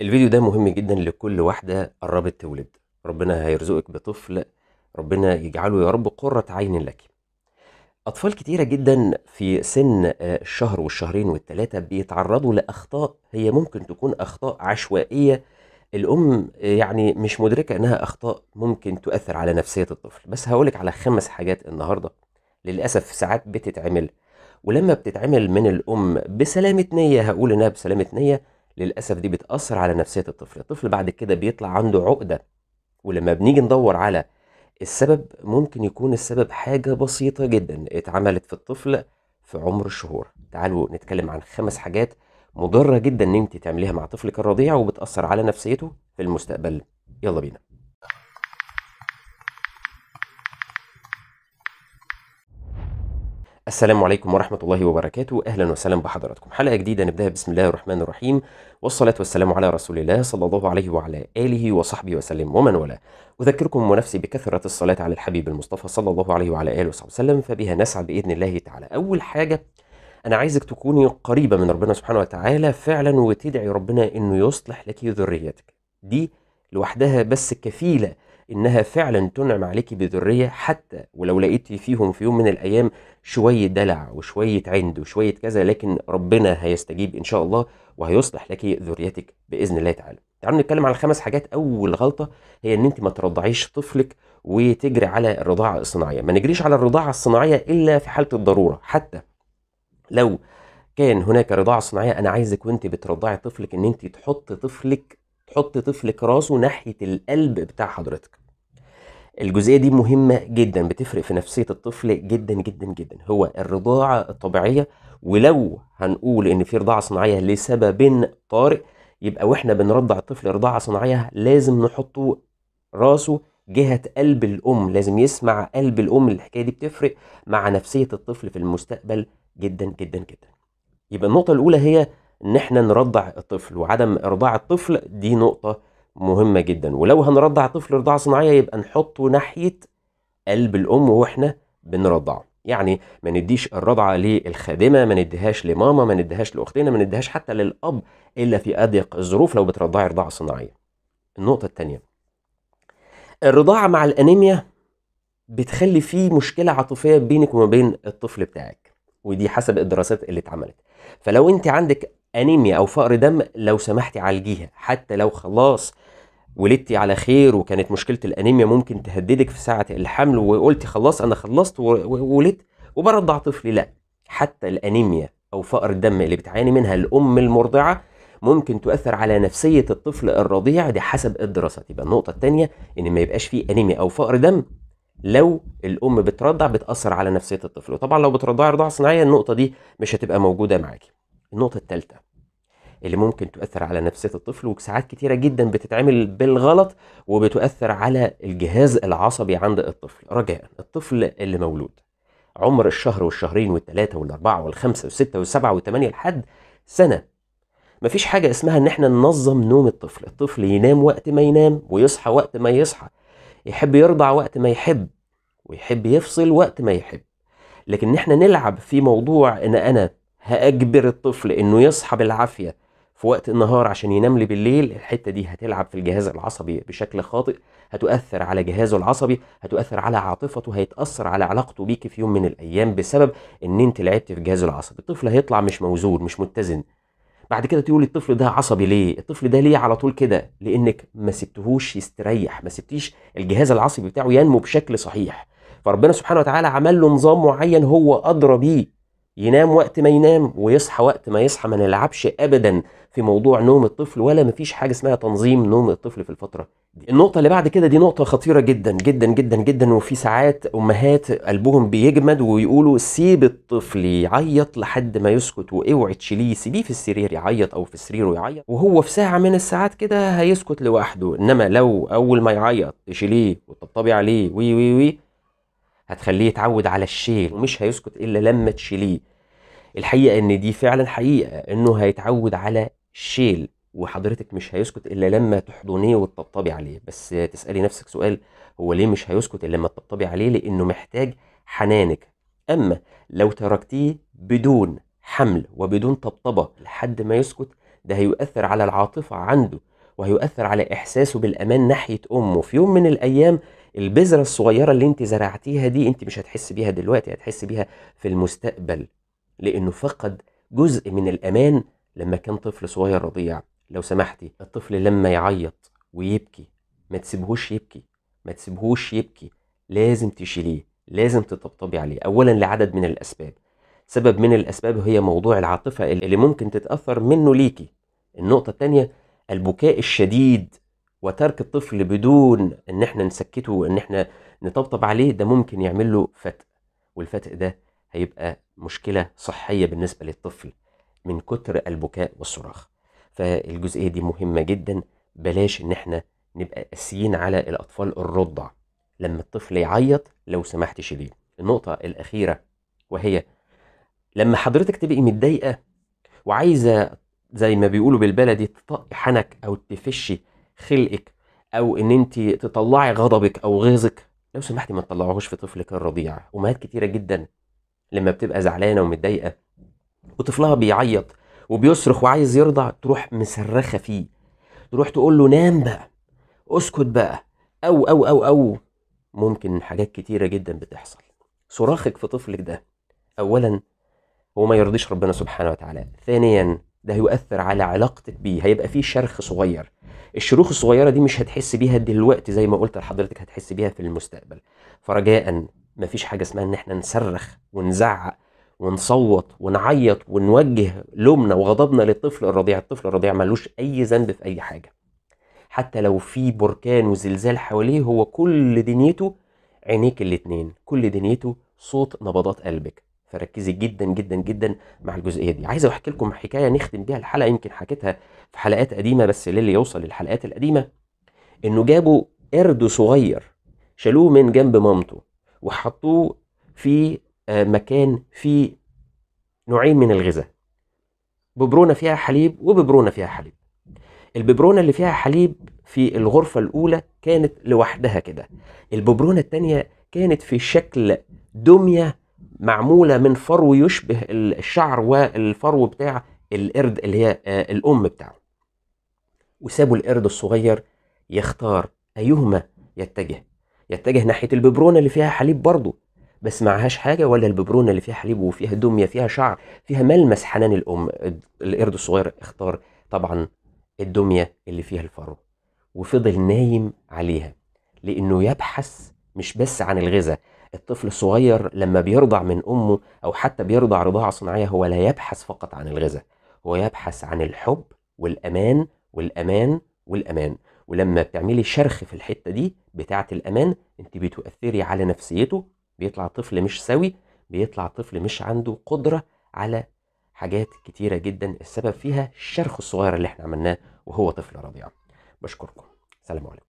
الفيديو ده مهم جدا لكل واحدة قربت تولد ربنا هيرزقك بطفل ربنا يجعله يا رب قرة عين لك. أطفال كتيرة جدا في سن آه، الشهر والشهرين والتلاتة بيتعرضوا لأخطاء هي ممكن تكون أخطاء عشوائية. الأم آه، يعني مش مدركة إنها أخطاء ممكن تؤثر على نفسية الطفل. بس هقولك على خمس حاجات النهاردة للأسف ساعات بتتعمل. ولما بتتعمل من الأم بسلامة نية هقول إنها بسلامة نية للأسف دي بتأثر على نفسية الطفل. الطفل بعد كده بيطلع عنده عقدة ولما بنيجي ندور على السبب ممكن يكون السبب حاجة بسيطة جدا اتعملت في الطفل في عمر الشهور. تعالوا نتكلم عن خمس حاجات مضرة جدا إن أنت تعمليها مع طفلك الرضيع وبتأثر على نفسيته في المستقبل. يلا بينا. السلام عليكم ورحمة الله وبركاته. أهلا وسهلا بحضراتكم. حلقة جديدة نبدأها بسم الله الرحمن الرحيم. والصلاة والسلام على رسول الله صلى الله عليه وعلى آله وصحبه وسلم. ومن والاه. أذكركم ونفسي بكثرة الصلاة على الحبيب المصطفى صلى الله عليه وعلى آله وصحبه وسلم. فبها نسعد بإذن الله تعالى. أول حاجة أنا عايزك تكوني قريبة من ربنا سبحانه وتعالى فعلا وتدعي ربنا إنه يصلح لك ذريتك. دي لوحدها بس كفيلة إنها فعلا تنعم عليك بذرية حتى ولو لقيتي فيهم في يوم من الأيام شوية دلع وشوية عند وشوية كذا لكن ربنا هيستجيب إن شاء الله وهيصلح لك ذريتك بإذن الله تعالى. تعالوا نتكلم على خمس حاجات. أول غلطة هي إن أنت ما ترضعيش طفلك وتجري على الرضاعة الصناعية. ما نجريش على الرضاعة الصناعية إلا في حالة الضرورة. حتى لو كان هناك رضاعة صناعية أنا عايزك وأنت بترضعي طفلك إن أنت تحط طفلك تحط طفلك راسه ناحية القلب بتاع حضرتك. الجزئية دي مهمة جدا بتفرق في نفسية الطفل جدا جدا جدا. هو الرضاعة الطبيعية ولو هنقول إن في رضاعة صناعية لسبب طارئ يبقى وإحنا بنرضع الطفل رضاعة صناعية لازم نحطه راسه جهة قلب الأم. لازم يسمع قلب الأم. الحكاية دي بتفرق مع نفسية الطفل في المستقبل جدا جدا جدا. يبقى النقطة الأولى هي إن إحنا نرضع الطفل وعدم إرضاع الطفل دي نقطة مهمة جدا. ولو هنرضع طفل رضاعة صناعية يبقى نحطه ناحية قلب الأم وإحنا بنرضعه. يعني ما نديش الرضعة للخادمة ما نديهاش لماما ما نديهاش لأختنا ما نديهاش حتى للأب إلا في أضيق الظروف لو بترضعي رضاعة صناعية. النقطة التانية. الرضاعة مع الأنيميا بتخلي فيه مشكلة عاطفية بينك وما بين الطفل بتاعك ودي حسب الدراسات اللي اتعملت. فلو أنت عندك أنيميا أو فقر دم لو سمحتي عالجيها. حتى لو خلاص ولدتي على خير وكانت مشكلة الأنيميا ممكن تهددك في ساعة الحمل وقلتي خلاص أنا خلصت وولدت وبرضع طفلي. لا حتى الأنيميا أو فقر الدم اللي بتعاني منها الأم المرضعة ممكن تؤثر على نفسية الطفل الرضيع دي حسب الدراسات يبقى النقطة التانية إن ما يبقاش فيه أنيميا أو فقر دم لو الأم بترضع بتأثر على نفسية الطفل. وطبعا لو بترضعي رضاعة صناعية النقطة دي مش هتبقى موجودة معاكي. النقطة الثالثه اللي ممكن تؤثر على نفسية الطفل وساعات كتيرة جدا بتتعمل بالغلط وبتؤثر على الجهاز العصبي عند الطفل. رجاء الطفل اللي مولود. عمر الشهر والشهرين والثلاثه والأربعة والخمسة والستة والسبعة والثمانية لحد سنة. مفيش حاجة اسمها إن إحنا ننظم نوم الطفل. الطفل ينام وقت ما ينام ويصحى وقت ما يصحى. يحب يرضع وقت ما يحب ويحب يفصل وقت ما يحب. لكن إحنا نلعب في موضوع إن أنا هأجبر الطفل إنه يصحى بالعافية في وقت النهار عشان ينام لي بالليل الحتة دي هتلعب في الجهاز العصبي بشكل خاطئ هتؤثر على جهازه العصبي هتؤثر على عاطفته هيتأثر على علاقته بيك في يوم من الأيام بسبب إن أنت لعبت في جهازه العصبي. الطفل هيطلع مش موزون مش متزن. بعد كده تقول الطفل ده عصبي ليه؟ الطفل ده ليه على طول كده؟ لأنك ما سبتهوش يستريح ما سبتيش الجهاز العصبي بتاعه ينمو بشكل صحيح. فربنا سبحانه وتعالى عمل له نظام معين هو أدرى بيه. ينام وقت ما ينام ويصحى وقت ما يصحى ما نلعبش ابدا في موضوع نوم الطفل ولا مفيش حاجة اسمها تنظيم نوم الطفل في الفترة. دي النقطة اللي بعد كده دي نقطة خطيرة جدا جدا جدا جدا وفي ساعات أمهات قلبهم بيجمد ويقولوا سيب الطفل يعيط لحد ما يسكت وأوعي تشيليه سيبيه في السرير يعيط أو في السرير ويعيط. وهو في ساعة من الساعات كده هيسكت لوحده إنما لو أول ما يعيط تشيليه وتطبطبي عليه وي وي وي هتخليه يتعود على الشيل ومش هيسكت إلا لما تشيليه. الحقيقة إن دي فعلا حقيقة إنه هيتعود على الشيل وحضرتك مش هيسكت إلا لما تحضنيه وتطبطبي عليه. بس تسألي نفسك سؤال هو ليه مش هيسكت إلا لما تطبطبي عليه؟ لأنه محتاج حنانك. أما لو تركتيه بدون حمل وبدون طبطبة لحد ما يسكت ده هيؤثر على العاطفة عنده وهيؤثر على إحساسه بالأمان ناحية أمه. في يوم من الأيام البذرة الصغيرة اللي انت زرعتيها دي انت مش هتحس بيها دلوقتي هتحس بيها في المستقبل لأنه فقد جزء من الأمان لما كان طفل صغير رضيع. لو سمحتي الطفل لما يعيط ويبكي ما تسيبهوش يبكي ما تسيبهوش يبكي لازم تشيليه لازم تطبطبي عليه. اولا لعدد من الأسباب. سبب من الأسباب هي موضوع العاطفة اللي ممكن تتأثر منه ليكي. النقطة الثانية البكاء الشديد وترك الطفل بدون إن إحنا نسكته وإن إحنا نطبطب عليه ده ممكن يعمل له فتق والفتق ده هيبقى مشكلة صحية بالنسبة للطفل من كتر البكاء والصراخ. فالجزئية دي مهمة جدا. بلاش إن إحنا نبقى قاسيين على الأطفال الرضع. لما الطفل يعيط لو سمحت شيليه النقطة الأخيرة وهي لما حضرتك تبقي متضايقة وعايزة زي ما بيقولوا بالبلدي تطقي حنك أو تفشي خلقك أو إن انت تطلعي غضبك أو غيظك. لو سمحتي ما تطلعوهوش في طفلك الرضيع. أمهات كتيرة جدا لما بتبقى زعلانة ومتضايقة وطفلها بيعيط وبيصرخ وعايز يرضع تروح مصرخة فيه. تروح تقول له نام بقى اسكت بقى أو أو أو أو. ممكن حاجات كتيرة جدا بتحصل. صراخك في طفلك ده اولا هو ما يرضيش ربنا سبحانه وتعالى. ثانيا ده هيؤثر على علاقتك بيه هيبقى فيه شرخ صغير. الشروخ الصغيرة دي مش هتحس بيها دلوقتي زي ما قلت لحضرتك هتحس بيها في المستقبل. فرجاء مفيش حاجة اسمها إن إحنا نصرخ ونزعق ونصوت ونعيط ونوجه لومنا وغضبنا للطفل الرضيع. الطفل الرضيع ملوش أي ذنب في أي حاجة. حتى لو في بركان وزلزال حواليه هو كل دنيته عينيك الاتنين. كل دنيته صوت نبضات قلبك. فركزي جدا جدا جدا مع الجزئية دي. عايز أحكي لكم حكاية نختم بيها الحلقة يمكن حكيتها في حلقات قديمة بس للي يوصل للحلقات القديمة. إنه جابوا قرد صغير شالوه من جنب مامته وحطوه في آه، مكان فيه نوعين من الغذاء. ببرونة فيها حليب وببرونة فيها حليب. الببرونة اللي فيها حليب في الغرفة الأولى كانت لوحدها كده. الببرونة الثانية كانت في شكل دميه معمولة من فرو يشبه الشعر والفرو بتاع القرد اللي هي آه، الأم بتاعه. وسابوا القرد الصغير يختار أيهما يتجه. يتجه ناحية الببرونة اللي فيها حليب برضه بس معهاش حاجة ولا الببرونة اللي فيها حليب وفيها دمية فيها شعر فيها ملمس حنان الأم. القرد الصغير اختار طبعا الدمية اللي فيها الفرو وفضل نايم عليها لأنه يبحث مش بس عن الغذاء الطفل الصغير لما بيرضع من أمه أو حتى بيرضع رضاعة صناعية هو لا يبحث فقط عن الغذاء هو يبحث عن الحب والأمان والأمان والأمان. ولما بتعملي شرخ في الحتة دي بتاعة الأمان أنت بتؤثري على نفسيته بيطلع طفل مش سوي بيطلع طفل مش عنده قدرة على حاجات كتيرة جدا السبب فيها الشرخ الصغير اللي إحنا عملناه وهو طفل رضيع. بشكركم. سلام عليكم.